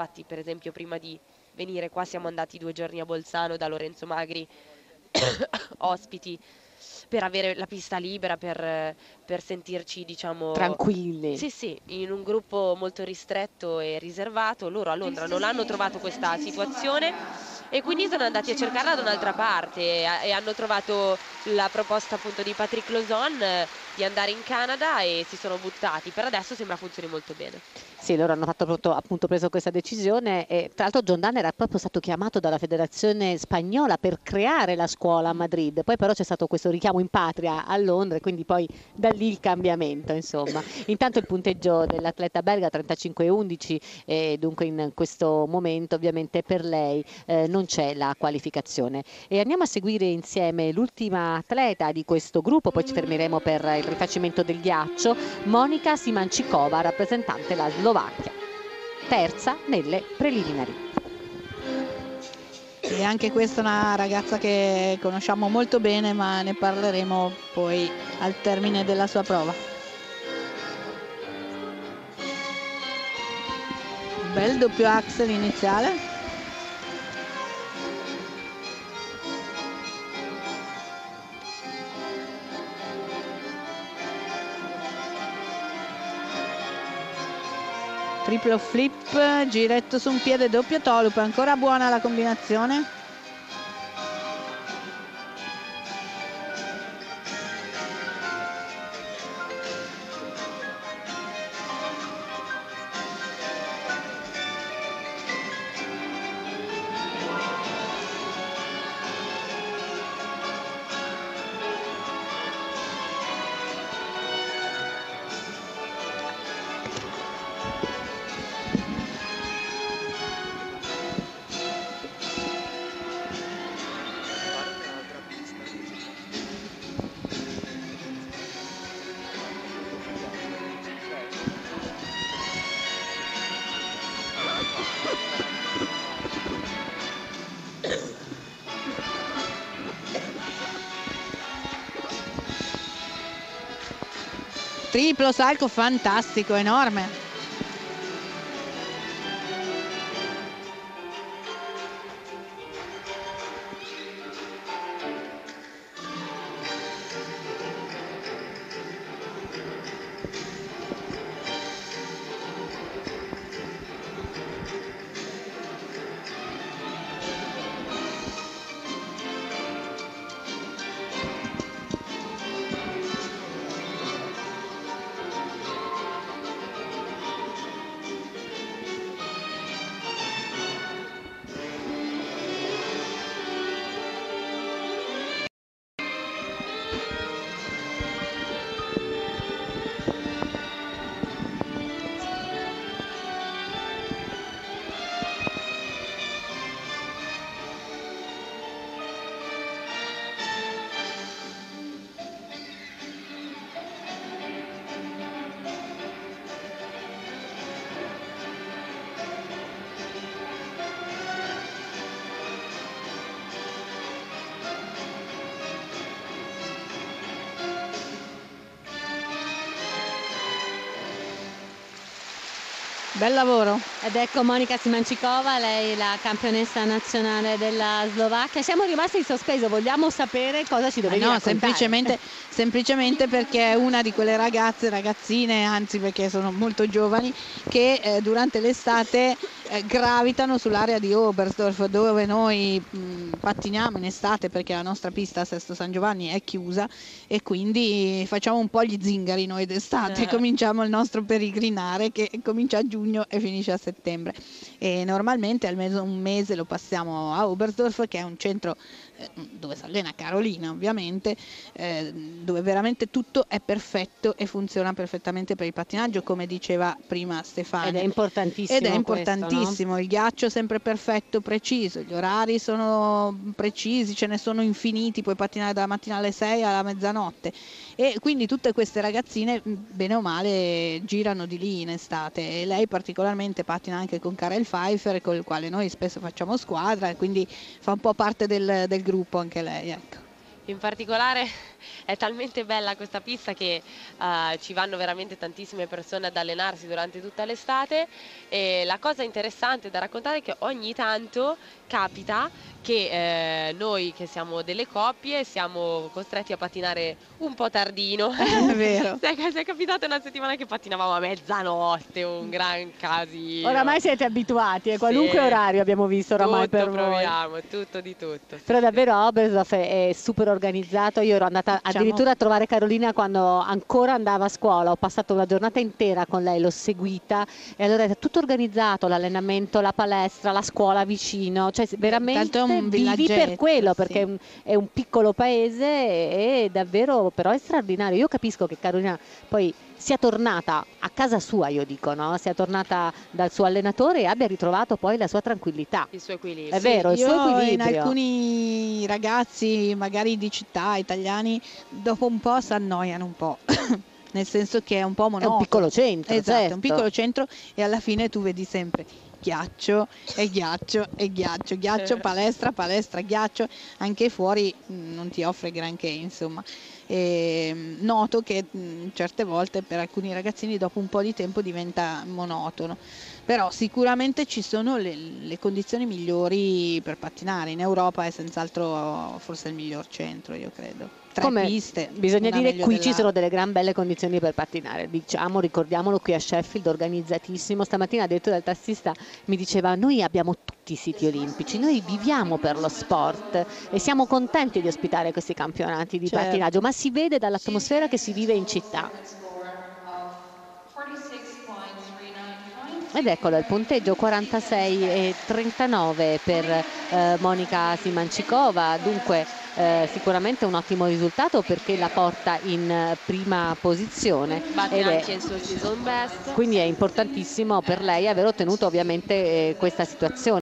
infatti per esempio prima di venire qua siamo andati due giorni a Bolzano da Lorenzo Magri, ospiti per avere la pista libera, per, per sentirci diciamo tranquilli. Sì, sì, in un gruppo molto ristretto e riservato. Loro a Londra non hanno trovato questa situazione e quindi sono andati a cercarla da un'altra parte e, hanno trovato la proposta appunto di Patrick Lozon eh, di andare in Canada e si sono buttati. Per adesso sembra funzioni molto bene. Sì, loro hanno fatto, appunto preso questa decisione e tra l'altro John Dunn era proprio stato chiamato dalla federazione spagnola per creare la scuola a Madrid, poi però c'è stato questo richiamo in patria a Londra e quindi poi da lì il cambiamento insomma. Intanto il punteggio dell'atleta belga 35-11 e dunque in questo momento ovviamente per lei eh, non c'è la qualificazione. E andiamo a seguire insieme l'ultima atleta di questo gruppo, poi ci fermeremo per il rifacimento del ghiaccio, Monica Simancikova, rappresentante la. Slovacchia, terza nelle preliminari. E anche questa è una ragazza che conosciamo molto bene, ma ne parleremo poi al termine della sua prova. Bel doppio axel iniziale. Triplo flip, giretto su un piede doppio tolup, ancora buona la combinazione. Triplo salco fantastico, enorme. Bel lavoro. Ed ecco Monica Simancikova, lei la campionessa nazionale della Slovacchia. Siamo rimasti in sospeso, vogliamo sapere cosa ci dovevi ah no, semplicemente, semplicemente, perché è una di quelle ragazze, ragazzine, anzi perché sono molto giovani, che eh, durante l'estate eh, gravitano sull'area di Oberstdorf dove noi mh, pattiniamo in estate perché la nostra pista a Sesto San Giovanni è chiusa e quindi facciamo un po' gli zingari noi d'estate, eh. cominciamo il nostro peregrinare che comincia a giugno giugno e finisce a settembre. E normalmente almeno un mese lo passiamo a Oberstdorf che è un centro eh, dove si allena Carolina ovviamente, eh, dove veramente tutto è perfetto e funziona perfettamente per il pattinaggio come diceva prima Stefano. Ed è importantissimo. Ed è importantissimo, questo, no? il ghiaccio è sempre perfetto, preciso, gli orari sono precisi, ce ne sono infiniti, puoi pattinare dalla mattina alle 6 alla mezzanotte e quindi tutte queste ragazzine bene o male girano di lì in estate e lei particolarmente pattina anche con Karel Pfeiffer con il quale noi spesso facciamo squadra e quindi fa un po' parte del, del gruppo anche lei. Ecco. in particolare è talmente bella questa pista che uh, ci vanno veramente tantissime persone ad allenarsi durante tutta l'estate e la cosa interessante da raccontare è che ogni tanto capita che eh, noi che siamo delle coppie siamo costretti a pattinare un po' tardino. È vero. se, è capitata una settimana che pattinavamo a mezzanotte, un gran casino. Oramai siete abituati, a qualunque sì. orario abbiamo visto oramai tutto per proviamo, voi. tutto di tutto. Però davvero Oberstdorf è super organizzato, io ero andata diciamo... addirittura a trovare Carolina quando ancora andava a scuola, ho passato una giornata intera con lei, l'ho seguita e allora è tutto organizzato, l'allenamento, la palestra, la scuola vicino, cioè veramente è un vivi per quello perché sì. è, un, è, un, piccolo paese e, e davvero però è straordinario. Io capisco che Carolina poi sia tornata a casa sua, io dico, no? sia tornata dal suo allenatore e abbia ritrovato poi la sua tranquillità. Il suo equilibrio. È vero, sì, il suo equilibrio. In alcuni ragazzi, magari di città italiani, dopo un po' si annoiano un po'. Nel senso che è un po' monotono. È un piccolo centro. Esatto, certo. è un piccolo centro e alla fine tu vedi sempre ghiaccio e ghiaccio e ghiaccio, ghiaccio, palestra, palestra, ghiaccio, anche fuori mm, non ti offre granché insomma. E mm, noto che mm, certe volte per alcuni ragazzini dopo un po' di tempo diventa monotono, però sicuramente ci sono le, le condizioni migliori per pattinare, in Europa è senz'altro forse il miglior centro io credo tre Come piste. Bisogna dire qui della... ci sono delle gran belle condizioni per pattinare, diciamo, ricordiamolo qui a Sheffield, organizzatissimo. Stamattina detto dal tassista mi diceva noi abbiamo tutti i siti olimpici, noi viviamo per lo sport e siamo contenti di ospitare questi campionati di certo. pattinaggio, ma si vede dall'atmosfera che si vive in città. Ed eccolo il punteggio 46 e 39 per eh, Monica Simancicova, dunque eh, sicuramente un ottimo risultato perché la porta in eh, prima posizione. Season best. Quindi è importantissimo per lei aver ottenuto ovviamente eh, questa situazione.